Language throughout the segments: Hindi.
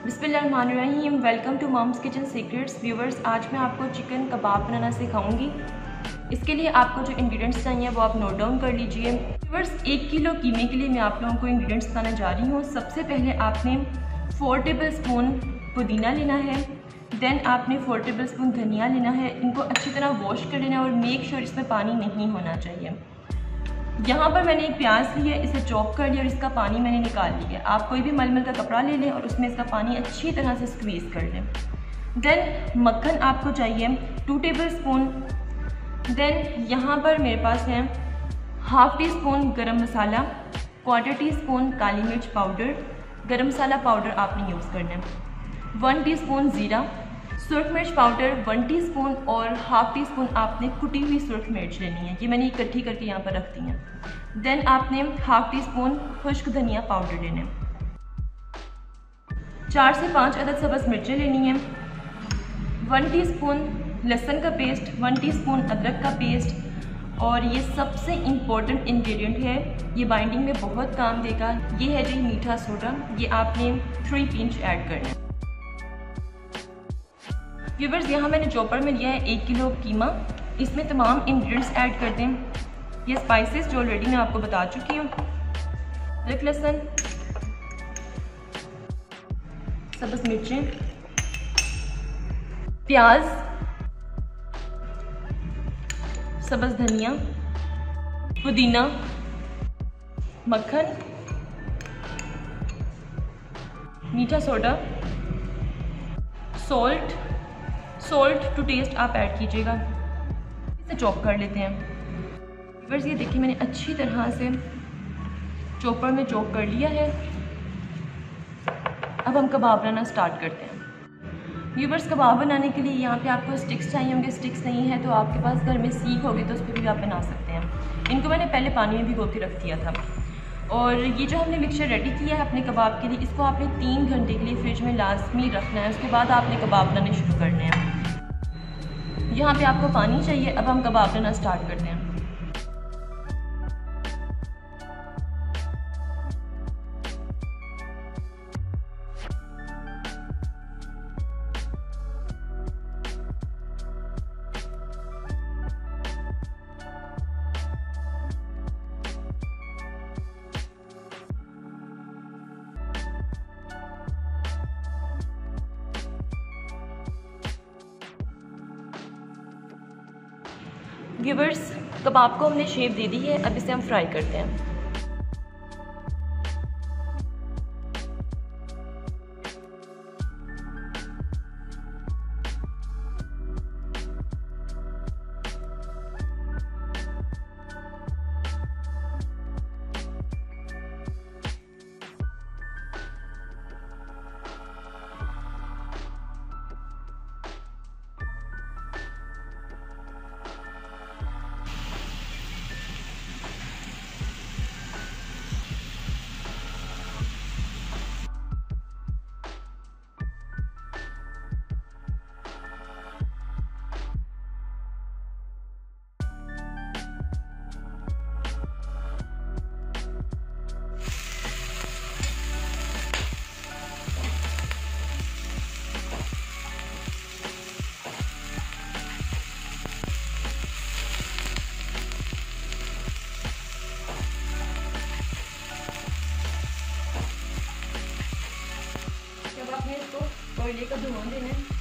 बिस्मिल्लाहिर्रहमानिर्रहीम welcome to Mom's Kitchen Secrets viewers आज मैं आपको चिकन कबाब बनाना सिखाऊँगी। इसके लिए आपको जो इंग्रेडिएंट्स चाहिए वो आप नोट डाउन कर लीजिए। व्यूवर्स एक किलो कीमे के लिए मैं आप लोगों को इंग्रेडिएंट्स बताने जा रही हूँ। सबसे पहले आपने फोर टेबल स्पून पुदीना लेना है। देन आपने फोर टेबल स्पून धनिया लेना है। इनको अच्छी तरह वॉश कर लेना है और मेक श्योर इसमें पानी नहीं होना चाहिए। यहाँ पर मैंने एक प्याज ली है, इसे चॉप कर लिया और इसका पानी मैंने निकाल लिया। आप कोई भी मलमल का कपड़ा ले लें और उसमें इसका पानी अच्छी तरह से स्क्वीज़ कर लें। देन मक्खन आपको चाहिए टू टेबल स्पून देन यहाँ पर मेरे पास है half teaspoon garam masala quarter teaspoon काली मिर्च पाउडर गर्म मसाला पाउडर आपने यूज़ करना है। वन टी स्पून ज़ीरा। सुरख मिर्च पाउडर वन टीस्पून और हाफ़ टी स्पून आपने कुटी हुई सुरख मिर्च लेनी है। ये मैंने इकट्ठी करके यहाँ पर रख दी है। देन आपने हाफ़ टी स्पून खुश्क धनिया पाउडर लेना है। चार से पाँच अदद सब्ज़ मिर्चें लेनी है। वन टीस्पून लहसुन का पेस्ट वन टीस्पून अदरक का पेस्ट और ये सबसे इंपॉर्टेंट इंग्रेडिएंट है। ये बाइंडिंग में बहुत काम देगा। ये है जी मीठा सोडा ये आपने थ्री पिंच ऐड करना है। व्यूवर्स यहाँ मैंने चॉपर में लिया है एक किलो कीमा। इसमें तमाम इंग्रेडिएंट्स ऐड कर दें ये स्पाइसेस जो ऑलरेडी मैं आपको बता चुकी हूँ। अदरक लहसुन, सब्ज़ मिर्चें, प्याज, सब्ज़ धनिया, पुदीना, मक्खन, मीठा soda salt salt to taste आप ऐड कीजिएगा। इसे चॉप कर लेते हैं। बस ये देखिए, मैंने अच्छी तरह से चॉपर में चॉप कर लिया है। अब हम कबाब बनाना स्टार्ट करते हैं। व्यूवर्स कबाब बनाने के लिए यहाँ पे आपको स्टिक्स चाहिए होंगे। स्टिक्स नहीं है तो आपके पास घर में सीख होगी तो उस पर भी आप बना सकते हैं। इनको मैंने पहले पानी में भिगो के रख दिया था। और ये जो हमने मिक्सचर रेडी किया है अपने कबाब के लिए, इसको आपने तीन घंटे के लिए फ्रिज में लाजमी रखना है। उसके बाद आपने कबाब बनाने शुरू करने हैं। यहाँ पे आपको पानी चाहिए, अब हम कबाब बनाना स्टार्ट करते हैं। व्यूवर्स कबाब को हमने शेप दे दी है अब इसे हम फ्राई करते हैं। कोयले का धुआँ देना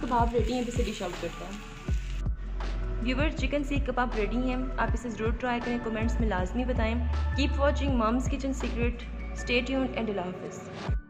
कबाब रेडी है, इसे डिश आउट करते हैं। व्यूवर चिकन सीख कबाब रेडी हैं। आप इसे ज़रूर ट्राई करें कमेंट्स में लाजमी बताएँ। Keep watching Mom's Kitchen Secret stay tuned and अल्लाह हाफिज़